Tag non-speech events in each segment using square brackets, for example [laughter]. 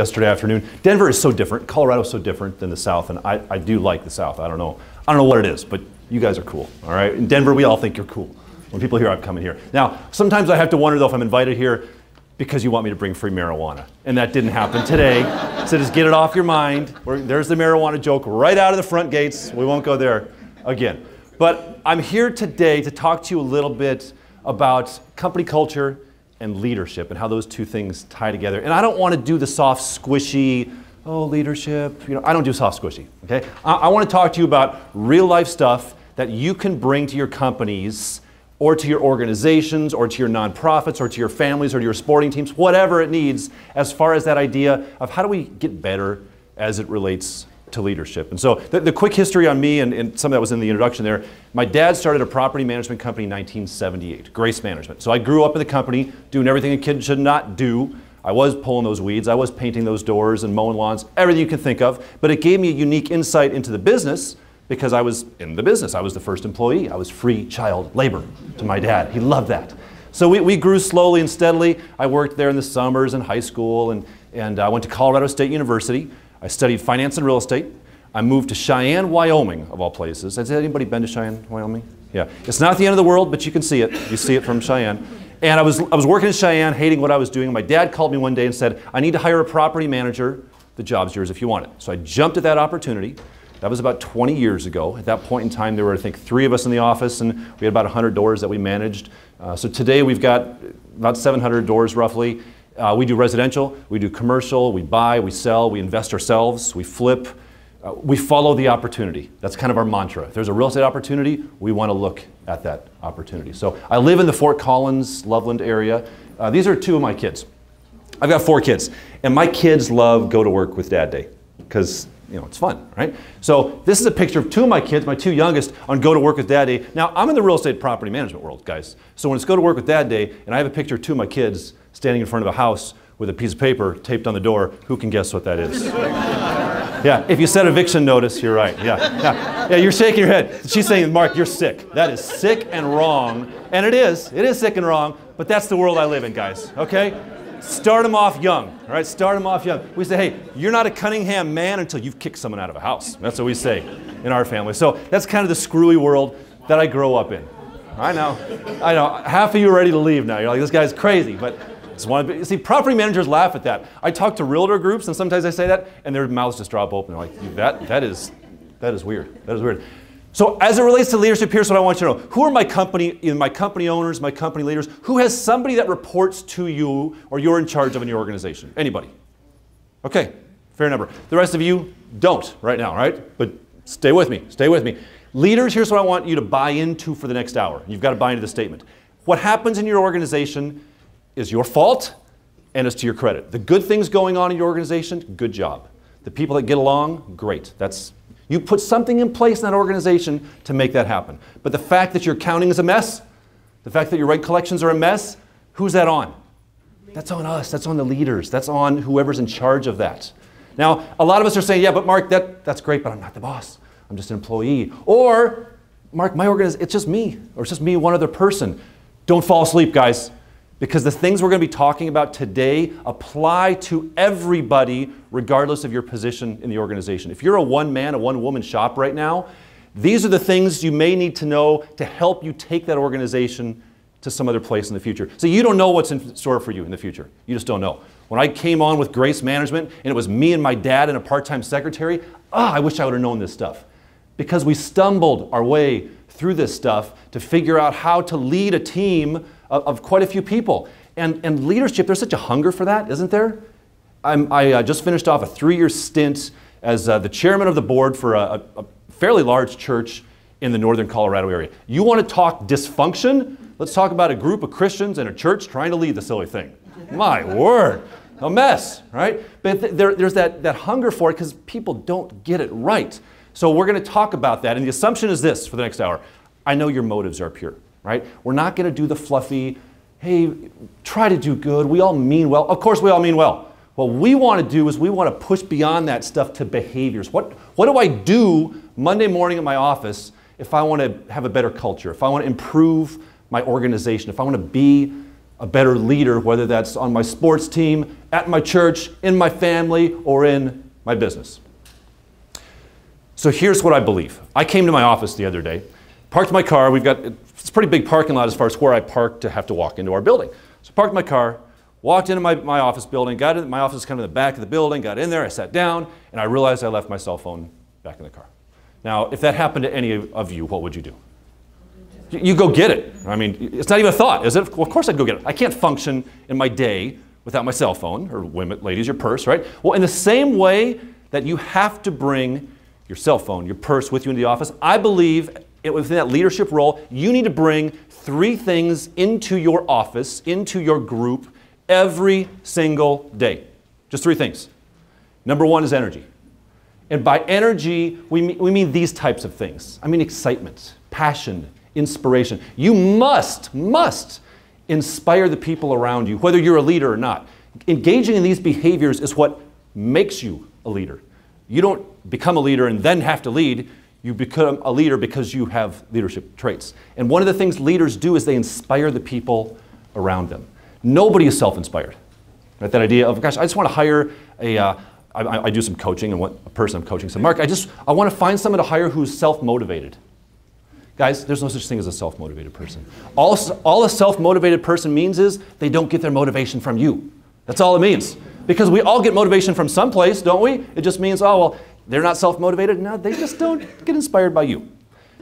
yesterday afternoon. Denver is so different. Colorado is so different than the South, and I, I do like the South. I don't know. I don't know what it is, but you guys are cool. All right. In Denver, we all think you're cool. When people hear I'm coming here. Now, sometimes I have to wonder though if I'm invited here because you want me to bring free marijuana, and that didn't happen today. [laughs] so just get it off your mind. There's the marijuana joke right out of the front gates. We won't go there again. But I'm here today to talk to you a little bit about company culture and leadership and how those two things tie together. And I don't want to do the soft, squishy, oh, leadership. You know, I don't do soft, squishy. Okay? I, I want to talk to you about real life stuff that you can bring to your companies or to your organizations or to your nonprofits or to your families or to your sporting teams, whatever it needs, as far as that idea of how do we get better as it relates to leadership. And so the, the quick history on me and, and, some of that was in the introduction there. My dad started a property management company in 1978, Grace Management. So I grew up in the company doing everything a kid should not do. I was pulling those weeds, I was painting those doors and mowing lawns, everything you can think of. But it gave me a unique insight into the business because I was in the business. I was the first employee. I was free child labor to my dad. He loved that. So we, we grew slowly and steadily. I worked there in the summers in high school and, and I went to Colorado State University. I studied finance and real estate. I moved to Cheyenne, Wyoming, of all places. Has anybody been to Cheyenne, Wyoming? Yeah. It's not the end of the world, but you can see it. You see it from Cheyenne. And I was, I was working in Cheyenne, hating what I was doing. My dad called me one day and said, I need to hire a property manager. The job's yours if you want it. So I jumped at that opportunity. That was about 20 years ago. At that point in time, there were, I think, three of us in the office, and we had about 100 doors that we managed. Uh, so today we've got about 700 doors roughly. Uh, we do residential, we do commercial, we buy, we sell, we invest ourselves, we flip. Uh, we follow the opportunity. That's kind of our mantra. If there's a real estate opportunity, we want to look at that opportunity. So I live in the Fort Collins, Loveland area. Uh, these are two of my kids. I've got four kids, and my kids love go to work with dad day because you know it's fun, right? So this is a picture of two of my kids, my two youngest, on go to work with dad day. Now I'm in the real estate property management world, guys. So when it's go to work with dad day, and I have a picture of two of my kids standing in front of a house with a piece of paper taped on the door. Who can guess what that is? [laughs] yeah, if you said eviction notice, you're right. Yeah, yeah, yeah. You're shaking your head. She's saying, Mark, you're sick. That is sick and wrong, and it is. It is sick and wrong. But that's the world I live in, guys. Okay. Start them off young, all right? Start them off young. We say, hey, you're not a Cunningham man until you've kicked someone out of a house. That's what we say in our family. So that's kind of the screwy world that I grow up in. I know. I know. Half of you are ready to leave now. You're like, this guy's crazy. But one see, property managers laugh at that. I talk to realtor groups, and sometimes I say that, and their mouths just drop open. They're like, that, that, is, that is weird. That is weird. So as it relates to leadership, here's what I want you to know. Who are my company, my company owners, my company leaders? Who has somebody that reports to you or you're in charge of in your organization? Anybody? Okay, fair number. The rest of you don't right now, right? But stay with me, stay with me. Leaders, here's what I want you to buy into for the next hour. You've got to buy into the statement. What happens in your organization is your fault and it's to your credit. The good things going on in your organization, good job. The people that get along, great. That's you put something in place in that organization to make that happen. But the fact that your accounting is a mess, the fact that your rent collections are a mess, who's that on? That's on us. That's on the leaders. That's on whoever's in charge of that. Now, a lot of us are saying, yeah, but Mark, that, that's great, but I'm not the boss. I'm just an employee. Or, Mark, my organization, it's just me, or it's just me, one other person. Don't fall asleep, guys, because the things we're going to be talking about today apply to everybody, regardless of your position in the organization. If you're a one man, a one woman shop right now, these are the things you may need to know to help you take that organization to some other place in the future. So you don't know what's in store for you in the future. You just don't know. When I came on with Grace Management and it was me and my dad and a part time secretary, ah, I wish I would have known this stuff because we stumbled our way through this stuff to figure out how to lead a team of, of quite a few people. And, and leadership, there's such a hunger for that, isn't there? I'm, i uh, just finished off a three year stint as uh, the chairman of the board for a, a, fairly large church in the northern Colorado area. You want to talk dysfunction? Let's talk about a group of Christians and a church trying to lead the silly thing. My [laughs] word, a mess, right? But th- there, there's that, that hunger for it because people don't get it right. So we're going to talk about that. And the assumption is this for the next hour. I know your motives are pure, right? We're not going to do the fluffy, hey, try to do good. We all mean well. Of course, we all mean well. What we want to do is we want to push beyond that stuff to behaviors. What, what do I do Monday morning at my office if I want to have a better culture, if I want to improve my organization, if I want to be a better leader, whether that's on my sports team, at my church, in my family, or in my business. So here's what I believe. I came to my office the other day, parked my car. We've got it's a pretty big parking lot as far as where I park to have to walk into our building. So parked my car, walked into my, my office building, got in, my office is kind of in the back of the building, got in there, I sat down, and I realized I left my cell phone back in the car. Now, if that happened to any of you, what would you do? You go get it. I mean, it's not even a thought, is it? Well, of course I'd go get it. I can't function in my day without my cell phone, or women, ladies, your purse, right? Well, in the same way that you have to bring your cell phone, your purse with you into the office, I believe within that leadership role, you need to bring three things into your office, into your group, every single day. Just three things. Number one is energy. And by energy, we mean, we mean these types of things. I mean excitement, passion, inspiration. You must, must inspire the people around you, whether you're a leader or not. Engaging in these behaviors is what makes you a leader. You don't become a leader and then have to lead. You become a leader because you have leadership traits. And one of the things leaders do is they inspire the people around them. Nobody is self inspired. Right? That idea of, gosh, I just want to hire a, uh, I, I, do some coaching, and what a person I'm coaching said, Mark, I just I want to find someone to hire who's self-motivated. Guys, there's no such thing as a self-motivated person. All, all a self-motivated person means is they don't get their motivation from you. That's all it means. Because we all get motivation from someplace, don't we? It just means, oh, well, they're not self-motivated. No, they just don't get inspired by you.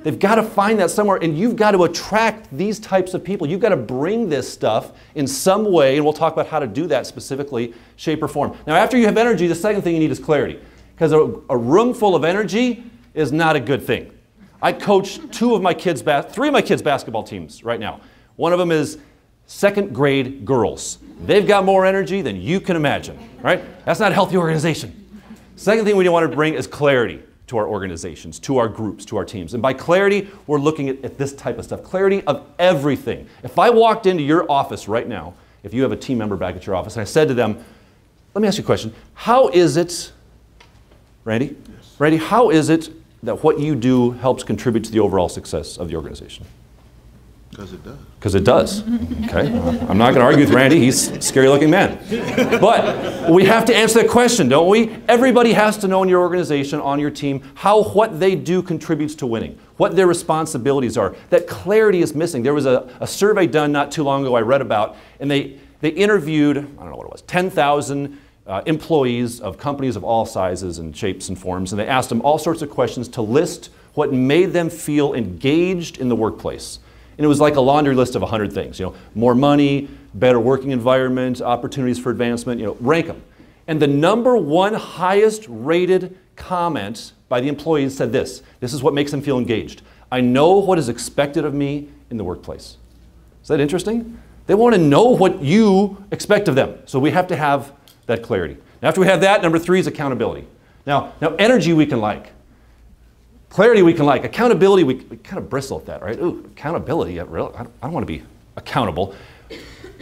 They've got to find that somewhere, and you've got to attract these types of people. You've got to bring this stuff in some way, and we'll talk about how to do that specifically, shape, or form. Now, after you have energy, the second thing you need is clarity. Because a, a room full of energy is not a good thing. I coach two of my kids, three of my kids' basketball teams right now. One of them is second grade girls. They've got more energy than you can imagine, right? That's not a healthy organization. Second thing we want to bring is clarity to our organizations, to our groups, to our teams. And by clarity, we're looking at, at, this type of stuff clarity of everything. If I walked into your office right now, if you have a team member back at your office, and I said to them, let me ask you a question. How is it, Randy? Yes. Randy, how is it that what you do helps contribute to the overall success of the organization? Because it does. Because it does. Okay. I'm not going to argue with Randy. He's a scary looking man. But we have to answer that question, don't we? Everybody has to know in your organization, on your team, how what they do contributes to winning, what their responsibilities are. That clarity is missing. There was a, a survey done not too long ago I read about, and they, they interviewed, I don't know what it was, 10,000 uh, employees of companies of all sizes and shapes and forms, and they asked them all sorts of questions to list what made them feel engaged in the workplace. And it was like a laundry list of 100 things. You know, more money, better working environment, opportunities for advancement, you know, rank them. And the number one highest rated comment by the employees said this. This is what makes them feel engaged. I know what is expected of me in the workplace. Is that interesting? They want to know what you expect of them. So we have to have that clarity. Now, After we have that, number three is accountability. Now, now energy we can like. Clarity we can like. Accountability, we, we kind of bristle at that, right? Ooh, accountability, I, really, I don't, I don't want to be accountable.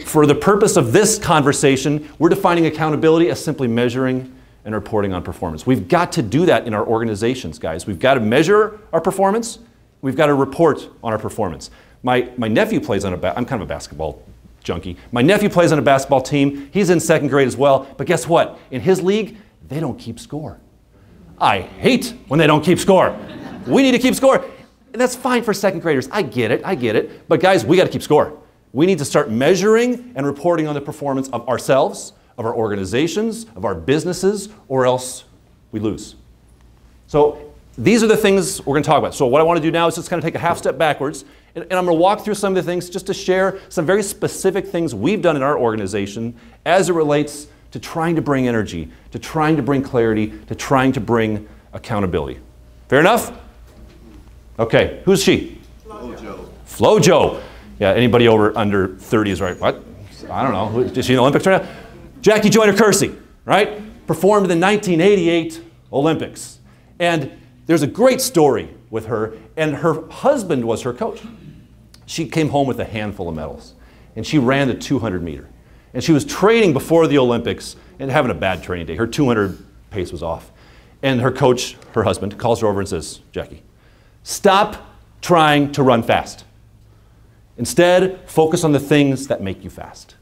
For the purpose of this conversation, we're defining accountability as simply measuring and reporting on performance. We've got to do that in our organizations, guys. We've got to measure our performance. We've got to report on our performance. My, my nephew plays on a, I'm kind of a basketball junkie. My nephew plays on a basketball team. He's in second grade as well. But guess what? In his league, they don't keep score. I hate when they don't keep score. We need to keep score. And that's fine for second graders. I get it, I get it. But guys, we got to keep score. We need to start measuring and reporting on the performance of ourselves, of our organizations, of our businesses, or else we lose. So these are the things we're going to talk about. So what I want to do now is just kind of take a half step backwards, and, and I'm going to walk through some of the things just to share some very specific things we've done in our organization as it relates to trying to bring energy, to trying to bring clarity, to trying to bring accountability. Fair enough? Okay, who's she? Flojo. Flojo. Yeah, anybody over under 30 is right. What? I don't know. Is she in the Olympics right now? Jackie Joyner Kersee, right? Performed in the 1988 Olympics. And there's a great story with her, and her husband was her coach. She came home with a handful of medals, and she ran the 200 meter. And she was training before the Olympics and having a bad training day. Her 200 pace was off. And her coach, her husband, calls her over and says, Jackie, stop trying to run fast. Instead, focus on the things that make you fast.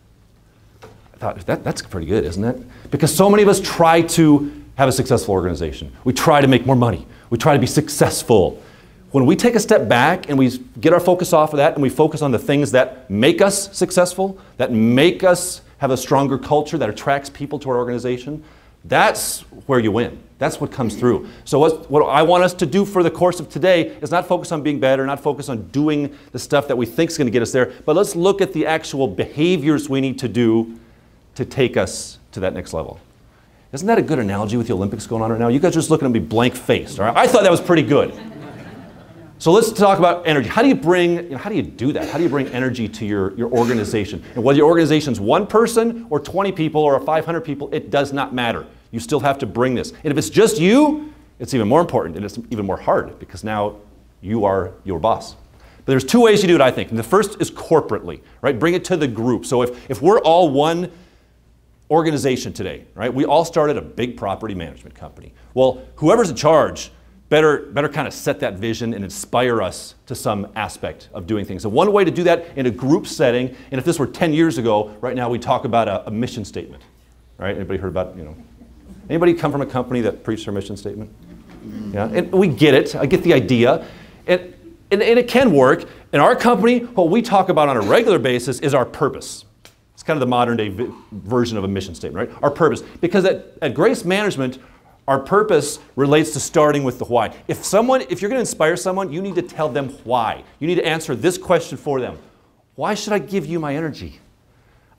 I thought, that, that's pretty good, isn't it? Because so many of us try to have a successful organization. We try to make more money. We try to be successful. When we take a step back and we get our focus off of that and we focus on the things that make us successful, that make us have a stronger culture that attracts people to our organization, that's where you win. That's what comes through. So, what, what, I want us to do for the course of today is not focus on being better, not focus on doing the stuff that we think is going to get us there, but let's look at the actual behaviors we need to do to take us to that next level. Isn't that a good analogy with the Olympics going on right now? You guys are just looking at me blank faced, all right? I thought that was pretty good. So let's talk about energy. How do you bring, you know, how do you do that? How do you bring energy to your, your organization? And whether your organization's one person or 20 people or 500 people, it does not matter. You still have to bring this. And if it's just you, it's even more important and it's even more hard because now you are your boss. But there's two ways you do it, I think. And the first is corporately, right? Bring it to the group. So if, if we're all one organization today, right? We all started a big property management company. Well, whoever's in charge better, better kind of set that vision and inspire us to some aspect of doing things. So one way to do that in a group setting, and if this were 10 years ago, right now we talk about a, a mission statement, right? Anybody heard about, you know, Anybody come from a company that preached their mission statement? Mm-hmm. Yeah, and we get it. I get the idea. And, and, and it can work. In our company, what we talk about on a regular basis is our purpose. It's kind of the modern day vi- version of a mission statement, right? Our purpose. Because at, at Grace Management, our purpose relates to starting with the why. If someone, if you're going to inspire someone, you need to tell them why. You need to answer this question for them. Why should I give you my energy?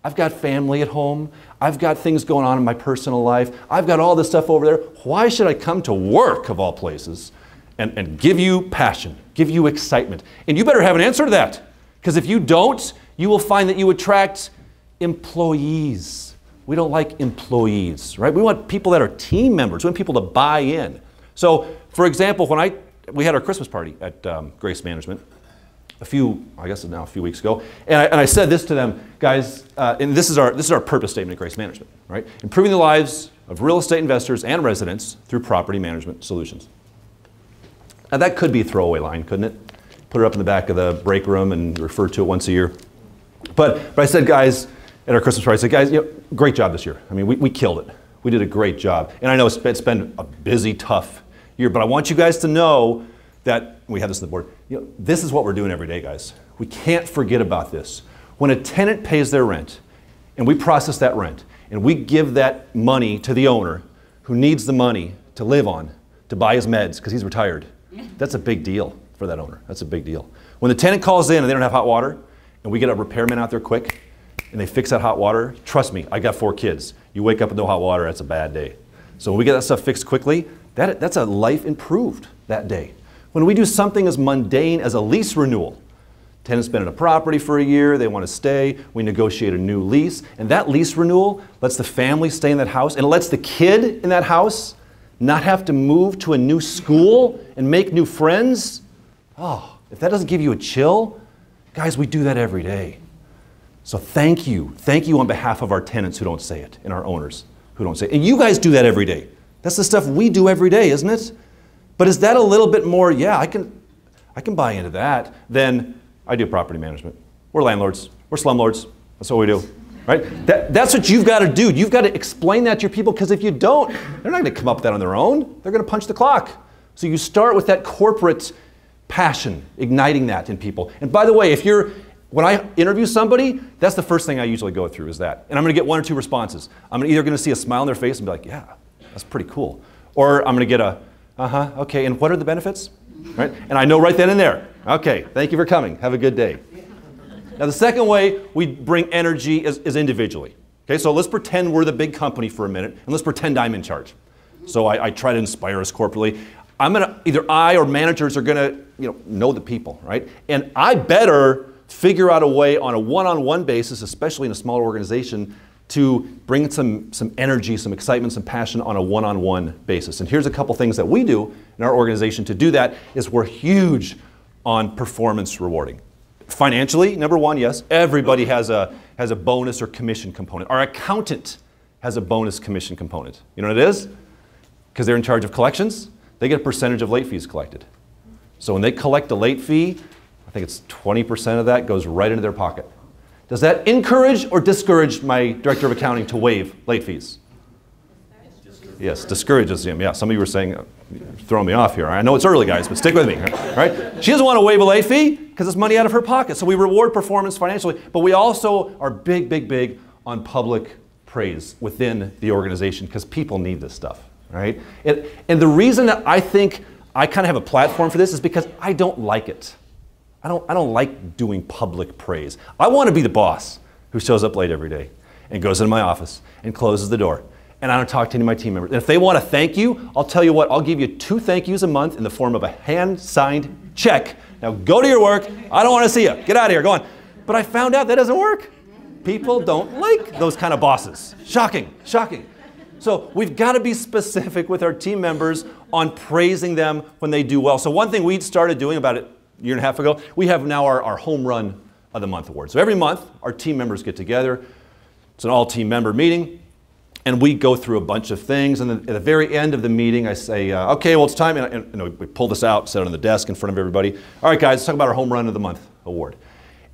I've got family at home. I've got things going on in my personal life. I've got all this stuff over there. Why should I come to work, of all places, and, and give you passion, give you excitement? And you better have an answer to that. Because if you don't, you will find that you attract employees. We don't like employees, right? We want people that are team members. We want people to buy in. So, for example, when I we had our Christmas party at um, Grace Management, a few, I guess now a few weeks ago, and I, and I said this to them, guys, uh, and this is, our, this is our purpose statement at Grace Management, right? Improving the lives of real estate investors and residents through property management solutions. Now that could be a throwaway line, couldn't it? Put it up in the back of the break room and refer to it once a year. But, but I said, guys, at our Christmas party, I said, guys, you know, great job this year. I mean, we, we killed it. We did a great job. And I know it's, it's been a busy, tough year, but I want you guys to know that we have this on the board. You know, this is what we're doing every day, guys. We can't forget about this. When a tenant pays their rent, and we process that rent, and we give that money to the owner who needs the money to live on, to buy his meds because he's retired, [laughs] that's a big deal for that owner. That's a big deal. When the tenant calls in and they don't have hot water, and we get a repairman out there quick, and they fix that hot water, trust me, I got four kids. You wake up with no hot water, that's a bad day. So when we get that stuff fixed quickly, that, that's a life improved that day. When we do something as mundane as a lease renewal, tenant's been in a property for a year, they want to stay, we negotiate a new lease, and that lease renewal lets the family stay in that house and lets the kid in that house not have to move to a new school and make new friends. Oh, if that doesn't give you a chill, guys, we do that every day. So thank you. Thank you on behalf of our tenants who don't say it and our owners who don't say it. And you guys do that every day. That's the stuff we do every day, isn't it? But is that a little bit more, yeah, I can, I can buy into that than I do property management. We're landlords, we're slumlords. That's what we do. Right? That, that's what you've got to do. You've got to explain that to your people because if you don't, they're not going to come up with that on their own. They're going to punch the clock. So you start with that corporate passion, igniting that in people. And by the way, if you're when I interview somebody, that's the first thing I usually go through is that. And I'm going to get one or two responses. I'm either going to see a smile on their face and be like, "Yeah, that's pretty cool," or I'm going to get a uh huh. Okay. And what are the benefits? Right. And I know right then and there. Okay. Thank you for coming. Have a good day. Now the second way we bring energy is, is individually. Okay. So let's pretend we're the big company for a minute, and let's pretend I'm in charge. So I, I try to inspire us corporately. I'm gonna either I or managers are gonna you know know the people, right? And I better figure out a way on a one-on-one basis, especially in a smaller organization, to bring some, some energy, some excitement, some passion on a one-on-one basis. And here's a couple things that we do in our organization to do that is we're huge on performance rewarding. Financially, number one, yes, everybody has a, has a bonus or commission component. Our accountant has a bonus commission component. You know what it is? Because they're in charge of collections, they get a percentage of late fees collected. So when they collect a late fee, think it's 20% of that goes right into their pocket. Does that encourage or discourage my director of accounting to waive late fees? Yes, discourages him. Yeah, some of you were saying, throwing me off here. I know it's early, guys, but stick with me. Right? She doesn't want to waive a late fee because it's money out of her pocket. So we reward performance financially, but we also are big, big, big on public praise within the organization because people need this stuff. Right? And, and the reason that I think I kind of have a platform for this is because I don't like it. I don't, I don't like doing public praise. I want to be the boss who shows up late every day and goes into my office and closes the door. And I don't talk to any of my team members. And if they want to thank you, I'll tell you what, I'll give you two thank yous a month in the form of a hand signed check. Now go to your work. I don't want to see you. Get out of here. Go on. But I found out that doesn't work. People don't like those kind of bosses. Shocking, shocking. So we've got to be specific with our team members on praising them when they do well. So one thing we started doing about it year and a half ago, we have now our, our home run of the month award. So every month, our team members get together. It's an all team member meeting. And we go through a bunch of things. And then at the very end of the meeting, I say, uh, okay, well, it's time. And, and, and we pull this out, set it on the desk in front of everybody. All right, guys, let's talk about our home run of the month award.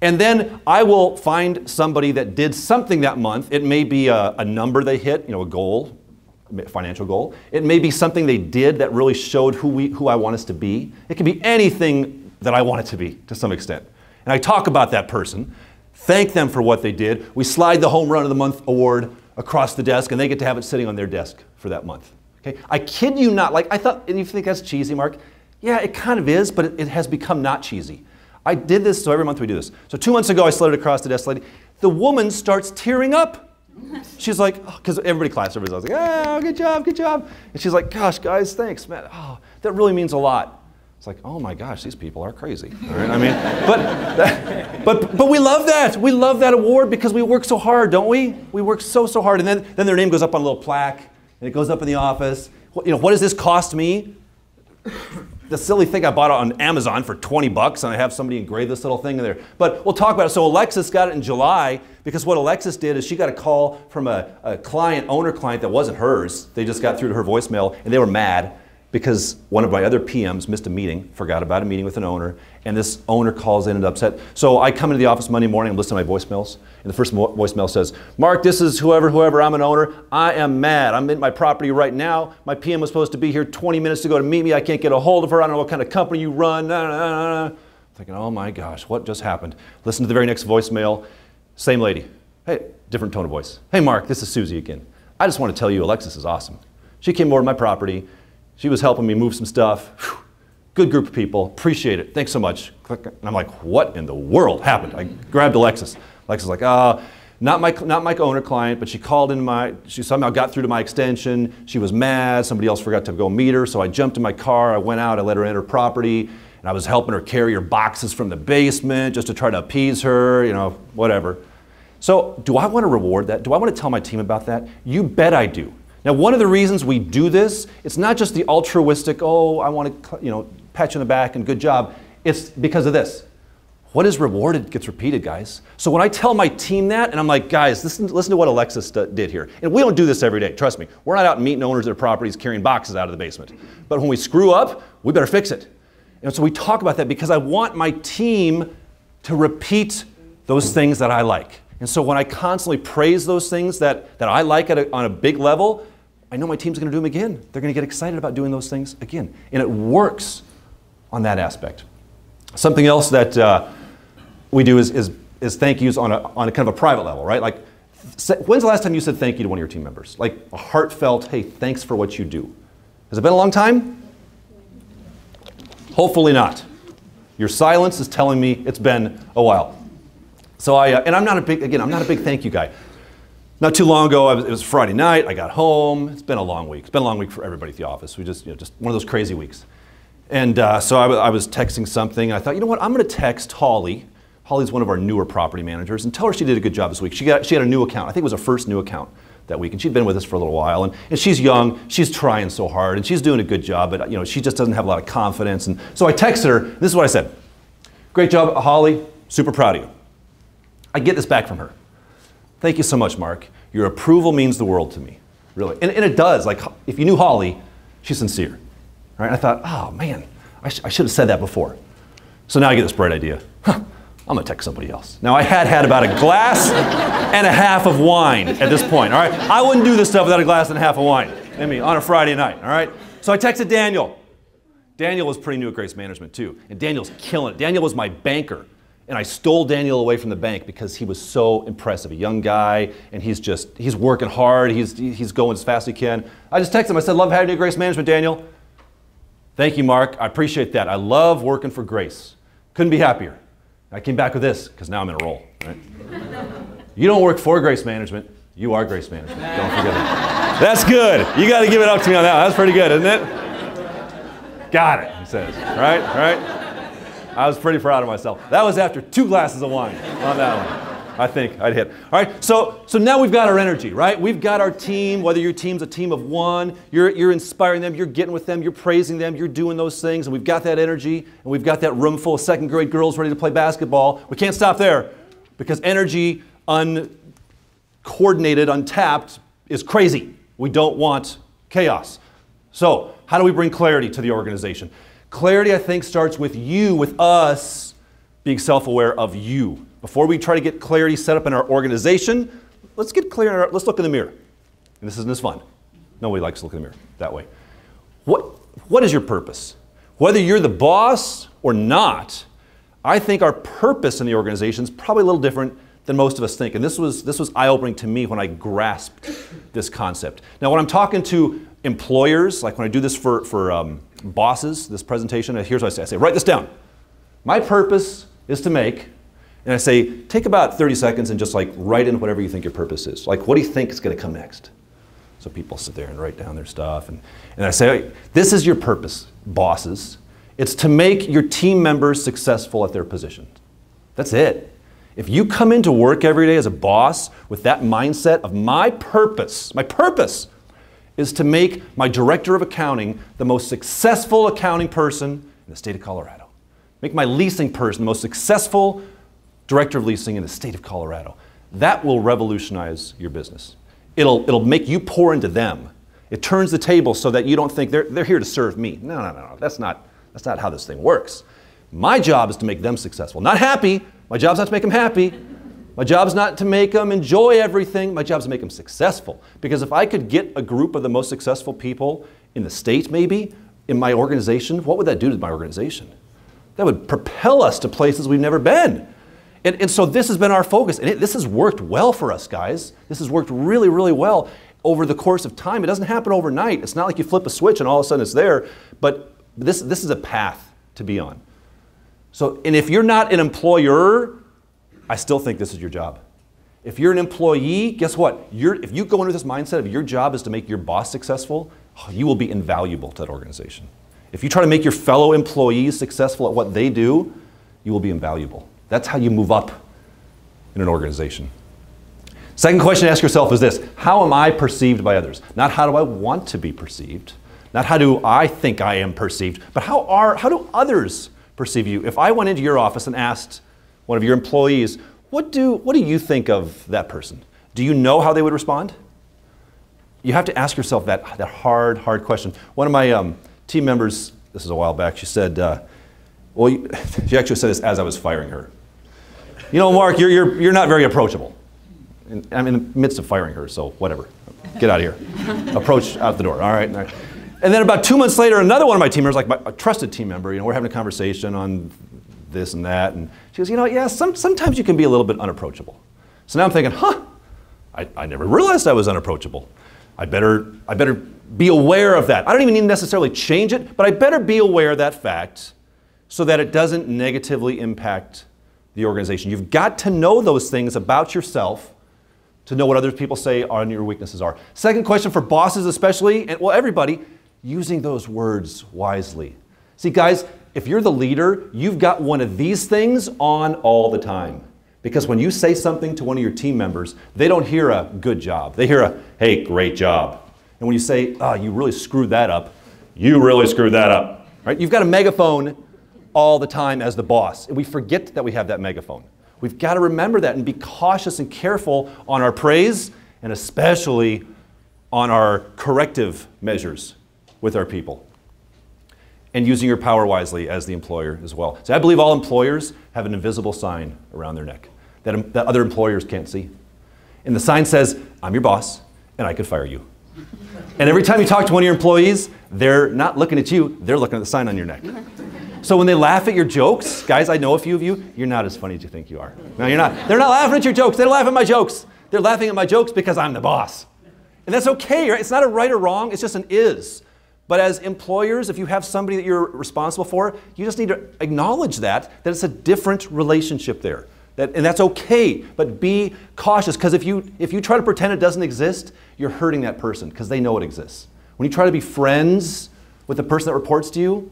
And then I will find somebody that did something that month. It may be a, a number they hit, you know, a goal, financial goal. It may be something they did that really showed who, we, who I want us to be. It can be anything that I want it to be to some extent. And I talk about that person, thank them for what they did. We slide the home run of the month award across the desk, and they get to have it sitting on their desk for that month. Okay? I kid you not. Like I thought, and you think that's cheesy, Mark? Yeah, it kind of is, but it, it has become not cheesy. I did this, so every month we do this. So two months ago, I slid it across the desk lady. The woman starts tearing up. She's like, because oh, everybody claps, everybody's like, oh, good job, good job. And she's like, gosh, guys, thanks, man. Oh, that really means a lot. It's like, oh my gosh, these people are crazy. Right? I mean, but, [laughs] but, but we love that. We love that award because we work so hard, don't we? We work so, so hard. And then, then their name goes up on a little plaque and it goes up in the office. You know, what does this cost me? the silly thing I bought on Amazon for 20 bucks and I have somebody engrave this little thing in there. But we'll talk about it. So Alexis got it in July because what Alexis did is she got a call from a, a client, owner client that wasn't hers. They just got through to her voicemail and they were mad because one of my other PMs missed a meeting, forgot about a meeting with an owner, and this owner calls in and upset. So I come into the office Monday morning, I'm listening to my voicemails, and the first voicemail says, Mark, this is whoever, whoever, I'm an owner. I am mad. I'm in my property right now. My PM was supposed to be here 20 minutes ago to meet me. I can't get a hold of her. I don't know what kind of company you run. Nah, nah, nah, Thinking, oh my gosh, what just happened? Listen to the very next voicemail. Same lady. Hey, different tone of voice. Hey, Mark, this is Susie again. I just want to tell you Alexis is awesome. She came over to my property. She was helping me move some stuff. Whew. Good group of people. Appreciate it. Thanks so much. And I'm like, what in the world happened? I grabbed Alexis. Alexis like, ah, oh, not my, not my owner client, but she called in my, she somehow got through to my extension. She was mad. Somebody else forgot to go meet her. So I jumped in my car. I went out. I let her enter property. And I was helping her carry her boxes from the basement just to try to appease her, you know, whatever. So do I want to reward that? Do I want to tell my team about that? You bet I do. Now, one of the reasons we do this, it's not just the altruistic, oh, I want to, you know, pat you on the back and good job. It's because of this. What is rewarded gets repeated, guys. So when I tell my team that, and I'm like, guys, listen, listen to what Alexis did here. And we don't do this every day, trust me. We're not out meeting owners of their properties carrying boxes out of the basement. But when we screw up, we better fix it. And so we talk about that because I want my team to repeat those things that I like. And so when I constantly praise those things that, that I like a, on a big level, I know my team's going to do them again. They're going to get excited about doing those things again. And it works on that aspect. Something else that uh, we do is, is, is thank yous on a, on a kind of a private level, right? Like, when's the last time you said thank you to one of your team members? Like a heartfelt, hey, thanks for what you do. Has it been a long time? Hopefully not. Your silence is telling me it's been a while. So I, uh, and I'm not a big, again, I'm not a big thank you guy. Not too long ago, was, it was Friday night. I got home. It's been a long week. It's been a long week for everybody at the office. We just, you know, just one of those crazy weeks. And uh, so I, was texting something. I thought, you know what? I'm going to text Holly. Holly's one of our newer property managers, and tell her she did a good job this week. She got, she had a new account. I think it was her first new account that week, and she'd been with us for a little while. And, and she's young. She's trying so hard, and she's doing a good job. But you know, she just doesn't have a lot of confidence. And so I texted her. This is what I said: "Great job, Holly. Super proud of you." I get this back from her. Thank you so much, Mark. Your approval means the world to me, really. And, and it does. Like, if you knew Holly, she's sincere. Right? And I thought, oh man, I, sh- I should have said that before. So now I get this bright idea. Huh, I'm gonna text somebody else. Now I had had about a glass [laughs] and a half of wine at this point, all right? I wouldn't do this stuff without a glass and a half of wine, I mean, on a Friday night, all right? So I texted Daniel. Daniel was pretty new at Grace Management too, and Daniel's killing it. Daniel was my banker, and I stole Daniel away from the bank because he was so impressive. A young guy, and he's just, he's working hard, he's, he's going as fast as he can. I just texted him, I said, love having you at Grace Management, Daniel. Thank you, Mark. I appreciate that. I love working for Grace. Couldn't be happier. I came back with this because now I'm in a roll. Right? [laughs] you don't work for Grace Management. You are Grace Management. Don't forget it. That's good. You got to give it up to me on that. That's pretty good, isn't it? Got it, he says. Right? Right? I was pretty proud of myself. That was after two glasses of wine on that one. I think I'd hit. All right, so, so now we've got our energy, right? We've got our team, whether your team's a team of one, you're, you're inspiring them, you're getting with them, you're praising them, you're doing those things, and we've got that energy, and we've got that room full of second grade girls ready to play basketball. We can't stop there because energy uncoordinated, untapped is crazy. We don't want chaos. So, how do we bring clarity to the organization? Clarity, I think, starts with you, with us being self aware of you. Before we try to get clarity set up in our organization, let's get clear. Our, let's look in the mirror. And this isn't as fun. Nobody likes to look in the mirror that way. What, what is your purpose? Whether you're the boss or not, I think our purpose in the organization is probably a little different than most of us think. And this was, this was eye opening to me when I grasped this concept. Now, when I'm talking to employers, like when I do this for, for um, bosses, this presentation, here's what I say I say, write this down. My purpose is to make and I say, take about 30 seconds and just like write in whatever you think your purpose is. Like, what do you think is going to come next? So people sit there and write down their stuff. And, and I say, this is your purpose, bosses. It's to make your team members successful at their positions. That's it. If you come into work every day as a boss with that mindset of my purpose, my purpose is to make my director of accounting the most successful accounting person in the state of Colorado. Make my leasing person the most successful director of leasing in the state of Colorado. That will revolutionize your business. It'll, it'll make you pour into them. It turns the table so that you don't think they're, they're here to serve me. No, no, no, no. That's not, that's not how this thing works. My job is to make them successful. Not happy. My job's not to make them happy. My job's not to make them enjoy everything. My job's to make them successful. Because if I could get a group of the most successful people in the state, maybe, in my organization, what would that do to my organization? That would propel us to places we've never been. And, and so this has been our focus. And it, this has worked well for us, guys. This has worked really, really well over the course of time. It doesn't happen overnight. It's not like you flip a switch and all of a sudden it's there. But this, this is a path to be on. So, and if you're not an employer, I still think this is your job. If you're an employee, guess what? You're, if you go into this mindset of your job is to make your boss successful, you will be invaluable to that organization. If you try to make your fellow employees successful at what they do, you will be invaluable. That's how you move up in an organization. Second question to ask yourself is this How am I perceived by others? Not how do I want to be perceived, not how do I think I am perceived, but how, are, how do others perceive you? If I went into your office and asked one of your employees, what do, what do you think of that person? Do you know how they would respond? You have to ask yourself that, that hard, hard question. One of my um, team members, this is a while back, she said, uh, well, [laughs] she actually said this as I was firing her you know, Mark, you're, you're, you're not very approachable. And I'm in the midst of firing her, so whatever. Get out of here. Approach out the door. All right, all right. And then about two months later, another one of my team members, like my, a trusted team member, you know, we're having a conversation on this and that. And she goes, you know, yeah, some, sometimes you can be a little bit unapproachable. So now I'm thinking, huh, I, I never realized I was unapproachable. I better, I better be aware of that. I don't even need to necessarily change it, but I better be aware of that fact so that it doesn't negatively impact the organization. You've got to know those things about yourself to know what other people say on your weaknesses are. Second question for bosses, especially, and well, everybody, using those words wisely. See, guys, if you're the leader, you've got one of these things on all the time. Because when you say something to one of your team members, they don't hear a good job. They hear a, hey, great job. And when you say, oh, you really screwed that up, you really screwed that up. Right? You've got a megaphone all the time as the boss. And we forget that we have that megaphone. We've got to remember that and be cautious and careful on our praise and especially on our corrective measures with our people. And using your power wisely as the employer as well. So I believe all employers have an invisible sign around their neck that, that other employers can't see. And the sign says, I'm your boss, and I could fire you. [laughs] And every time you talk to one of your employees, they're not looking at you, they're looking at the sign on your neck. So when they laugh at your jokes, guys, I know a few of you, you're not as funny as you think you are. No, you're not. They're not laughing at your jokes, they laugh at my jokes. They're laughing at my jokes because I'm the boss. And that's okay, right? It's not a right or wrong, it's just an is. But as employers, if you have somebody that you're responsible for, you just need to acknowledge that, that it's a different relationship there. That, and that's okay, but be cautious because if you, if you try to pretend it doesn't exist, you're hurting that person because they know it exists. When you try to be friends with the person that reports to you,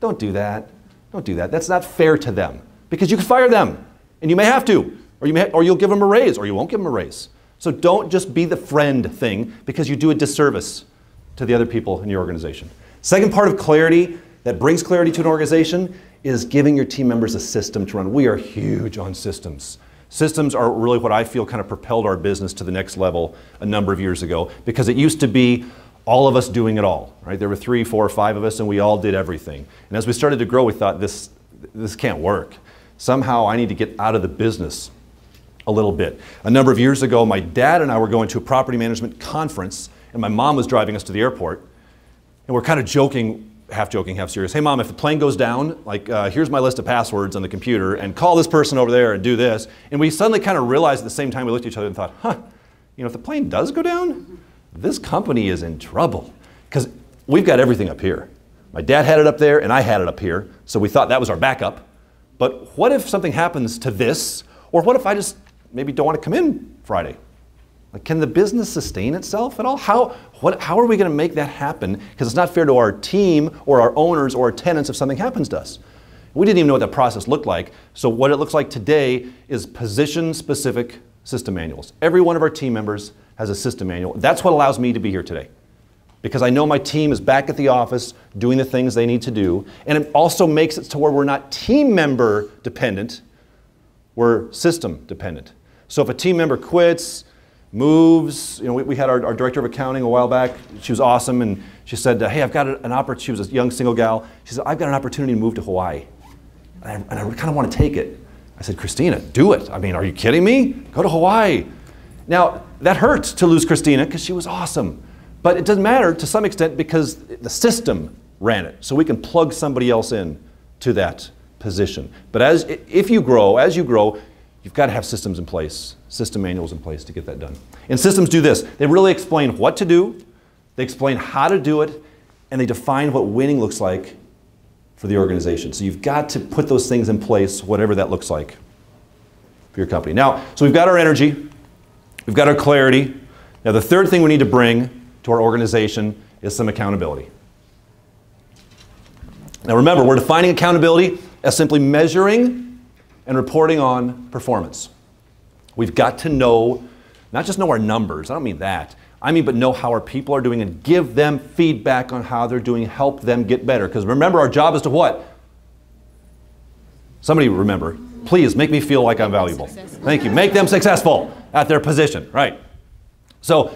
don't do that. Don't do that. That's not fair to them because you can fire them and you may have to, or, you may, or you'll give them a raise or you won't give them a raise. So don't just be the friend thing because you do a disservice to the other people in your organization. Second part of clarity that brings clarity to an organization is giving your team members a system to run. We are huge on systems. Systems are really what I feel kind of propelled our business to the next level a number of years ago because it used to be all of us doing it all, right? There were three, four, five of us and we all did everything. And as we started to grow, we thought this, this can't work. Somehow I need to get out of the business a little bit. A number of years ago, my dad and I were going to a property management conference and my mom was driving us to the airport. And we're kind of joking half joking, half serious. Hey, mom, if the plane goes down, like, uh, here's my list of passwords on the computer, and call this person over there and do this. And we suddenly kind of realized at the same time we looked at each other and thought, huh, you know, if the plane does go down, this company is in trouble. Because we've got everything up here. My dad had it up there, and I had it up here, so we thought that was our backup. But what if something happens to this? Or what if I just maybe don't want to come in Friday? Like, can the business sustain itself at all? How, what, how are we going to make that happen? Because it's not fair to our team or our owners or our tenants if something happens to us. We didn't even know what that process looked like. So, what it looks like today is position specific system manuals. Every one of our team members has a system manual. That's what allows me to be here today. Because I know my team is back at the office doing the things they need to do. And it also makes it to where we're not team member dependent, we're system dependent. So, if a team member quits, moves. You know, we, we had our, our, director of accounting a while back. She was awesome, and she said, uh, "Hey, I've got an opportunity." She was a young single gal. She said, "I've got an opportunity to move to Hawaii, and I, and I kind of want to take it." I said, "Christina, do it. I mean, are you kidding me? Go to Hawaii." Now that hurts to lose Christina because she was awesome, but it doesn't matter to some extent because the system ran it, so we can plug somebody else in to that position. But as if you grow, as you grow, You've got to have systems in place, system manuals in place to get that done. And systems do this they really explain what to do, they explain how to do it, and they define what winning looks like for the organization. So you've got to put those things in place, whatever that looks like for your company. Now, so we've got our energy, we've got our clarity. Now, the third thing we need to bring to our organization is some accountability. Now, remember, we're defining accountability as simply measuring and reporting on performance. We've got to know, not just know our numbers, I don't mean that. I mean, but know how our people are doing and give them feedback on how they're doing, help them get better. Because remember, our job is to what? Somebody remember. Please make me feel like I'm valuable. Thank you. Make them successful at their position, right? So,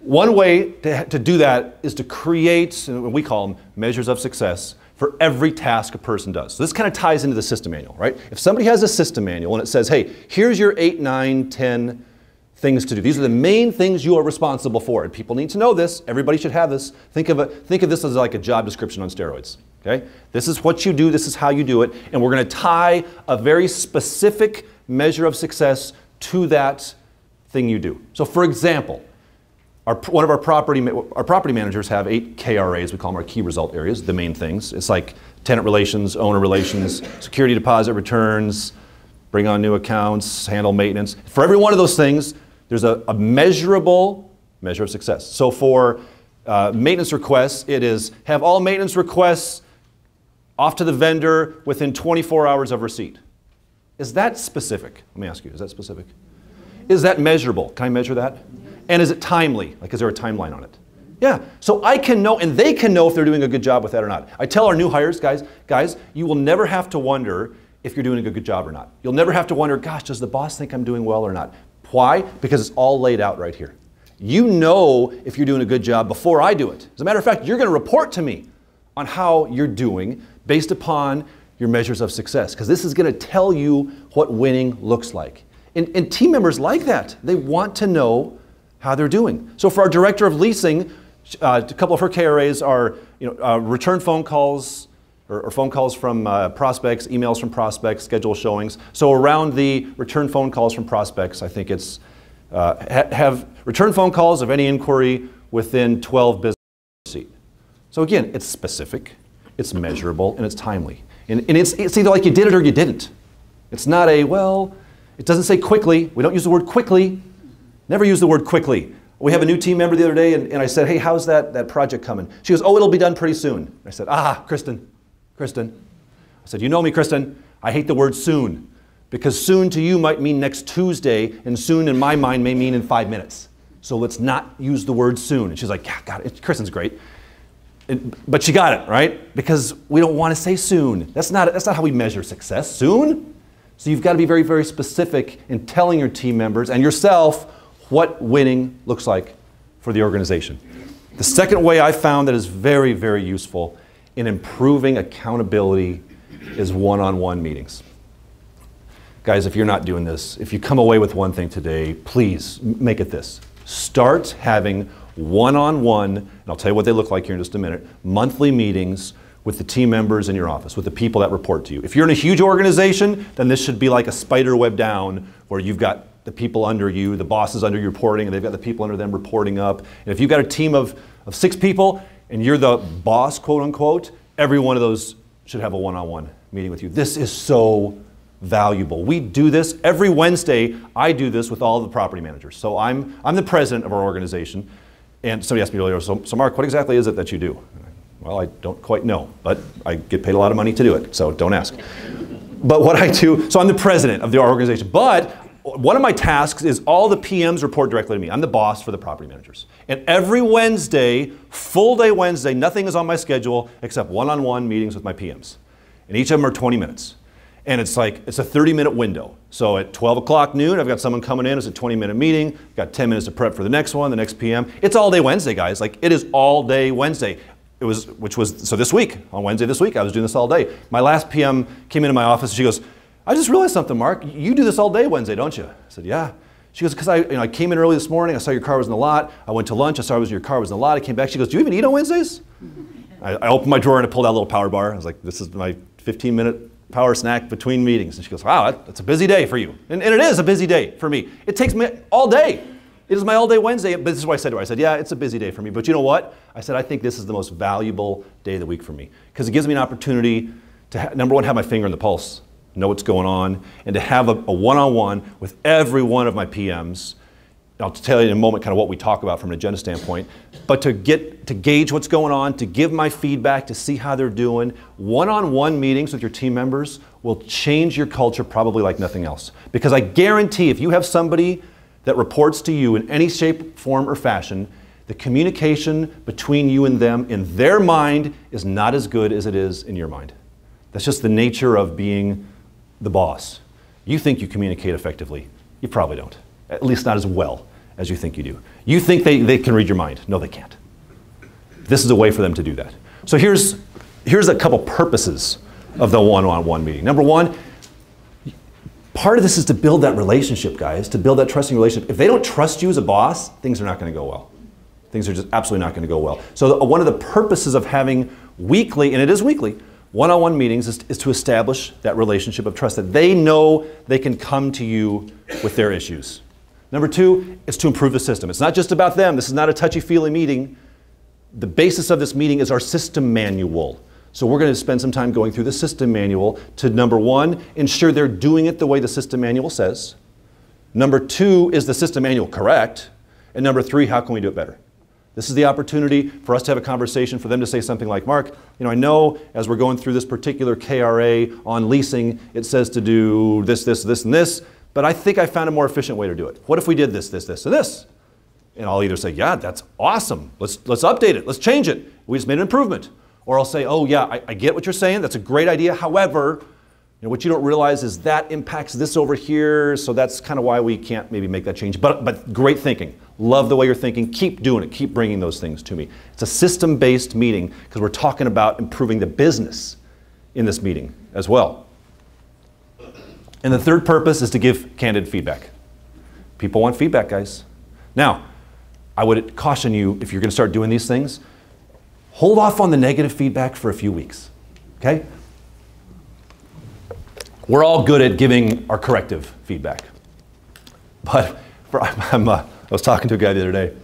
one way to, to do that is to create, what we call them measures of success, for every task a person does. So this kind of ties into the system manual, right? If somebody has a system manual and it says, hey, here's your eight, nine, ten things to do. These are the main things you are responsible for. And people need to know this. Everybody should have this. Think of, it, think of this as like a job description on steroids. Okay? This is what you do, this is how you do it, and we're going to tie a very specific measure of success to that thing you do. So for example, our, one of our property, our property managers have eight KRAs, we call them our key result areas, the main things. It's like tenant relations, owner relations, security deposit returns, bring on new accounts, handle maintenance. For every one of those things, there's a, a measurable measure of success. So for uh, maintenance requests, it is have all maintenance requests off to the vendor within 24 hours of receipt. Is that specific? Let me ask you, is that specific? Is that measurable? Can I measure that? And is it timely? Like, is there a timeline on it? Yeah. So I can know, and they can know if they're doing a good job with that or not. I tell our new hires, guys, guys, you will never have to wonder if you're doing a good job or not. You'll never have to wonder, gosh, does the boss think I'm doing well or not? Why? Because it's all laid out right here. You know if you're doing a good job before I do it. As a matter of fact, you're going to report to me on how you're doing based upon your measures of success, because this is going to tell you what winning looks like. And, and, team members like that. They want to know how they're doing. So for our director of leasing, uh, a couple of her KRAs are you know, uh, return phone calls, or, or phone calls from uh, prospects, emails from prospects, schedule showings. So around the return phone calls from prospects, I think it's uh, ha have return phone calls of any inquiry within 12 business days. So again, it's specific, it's measurable, and it's timely. And, and it's, it's either like you did it or you didn't. It's not a, well, it doesn't say quickly. We don't use the word quickly. Never use the word quickly. We have a new team member the other day, and, and I said, hey, how's that, that project coming? She goes, oh, it'll be done pretty soon. I said, ah, Kristen, Kristen. I said, You know me, Kristen. I hate the word soon because soon to you might mean next Tuesday, and soon in my mind may mean in five minutes. So let's not use the word soon. And she's like, Yeah, got it. Kristen's great. but she got it, right? Because we don't want to say soon. That's not, that's not how we measure success. Soon? So you've got to be very, very specific in telling your team members and yourself what winning looks like for the organization. The second way I found that is very, very useful in improving accountability is one on one meetings. Guys, if you're not doing this, if you come away with one thing today, please make it this. Start having one on one, and I'll tell you what they look like here in just a minute, monthly meetings with the team members in your office, with the people that report to you. If you're in a huge organization, then this should be like a spider web down where you've got the people under you, the bosses under you reporting, and they've got the people under them reporting up. And if you've got a team of, of six people, and you're the boss, quote unquote, every one of those should have a one on one meeting with you. This is so valuable. We do this every Wednesday. I do this with all the property managers. So I'm, I'm the president of our organization. And somebody asked me earlier, so, so Mark, what exactly is it that you do? Well, I don't quite know, but I get paid a lot of money to do it, so don't ask. But what I do, so I'm the president of the organization, but one of my tasks is all the PMs report directly to me. I'm the boss for the property managers. And every Wednesday, full day Wednesday, nothing is on my schedule except one on one meetings with my PMs. And each of them are 20 minutes. And it's like, it's a 30 minute window. So at 12 o'clock noon, I've got someone coming in, it's a 20 minute meeting, got 10 minutes to prep for the next one, the next PM. It's all day Wednesday, guys. Like, it is all day Wednesday. It was, which was, so this week, on Wednesday this week, I was doing this all day. My last PM came into my office, she goes, I just realized something, Mark. You do this all day Wednesday, don't you? I said, Yeah. She goes, Because I, you know, I came in early this morning, I saw your car was in the lot. I went to lunch, I saw your car was in the lot. I came back. She goes, Do you even eat on Wednesdays? I, I, opened my drawer and I pulled out a little power bar. I was like, This is my 15 minute power snack between meetings. And she goes, Wow, that, that's a busy day for you. And, and it is a busy day for me. It takes me all day. It is my all day Wednesday. But this is what I said to her. I said, Yeah, it's a busy day for me. But you know what? I said, I think this is the most valuable day of the week for me because it gives me an opportunity to, number one, have my finger on the pulse know what's going on, and to have a one on one with every one of my PMs. I'll tell you in a moment kind of what we talk about from an agenda standpoint, but to get to gauge what's going on, to give my feedback, to see how they're doing. One on one meetings with your team members will change your culture probably like nothing else. Because I guarantee if you have somebody that reports to you in any shape, form, or fashion, the communication between you and them in their mind is not as good as it is in your mind. That's just the nature of being the boss. You think you communicate effectively. You probably don't, at least not as well as you think you do. You think they, they can read your mind. No, they can't. This is a way for them to do that. So here's, here's a couple purposes of the one on one meeting. Number one, part of this is to build that relationship, guys, to build that trusting relationship. If they don't trust you as a boss, things are not going to go well. Things are just absolutely not going to go well. So, uh, one of the purposes of having weekly, and it is weekly, one on one meetings is, is, to establish that relationship of trust that they know they can come to you with their issues. Number two, is to improve the system. It's not just about them, this is not a touchy feely meeting. The basis of this meeting is our system manual. So we're going to spend some time going through the system manual to number one, ensure they're doing it the way the system manual says. Number two, is the system manual correct? And number three, how can we do it better? This is the opportunity for us to have a conversation, for them to say something like, Mark, you know, I know as we're going through this particular KRA on leasing, it says to do this, this, this, and this, but I think I found a more efficient way to do it. What if we did this, this, this, and this? And I'll either say, yeah, that's awesome. Let's, let's update it. Let's change it. We just made an improvement. Or I'll say, oh, yeah, I, I get what you're saying. That's a great idea. However, you know, what you don't realize is that impacts this over here, so that's kind of why we can't maybe make that change. But, but great thinking. Love the way you're thinking. Keep doing it. Keep bringing those things to me. It's a system based meeting because we're talking about improving the business in this meeting as well. And the third purpose is to give candid feedback. People want feedback, guys. Now, I would caution you if you're going to start doing these things, hold off on the negative feedback for a few weeks. Okay? We're all good at giving our corrective feedback. But [laughs] for, I'm, uh, was talking to a guy the other day,